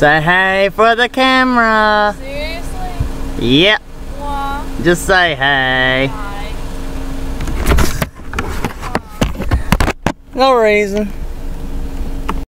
Say hey for the camera. Seriously? Yep. What? Just say hey. Hi. No reason.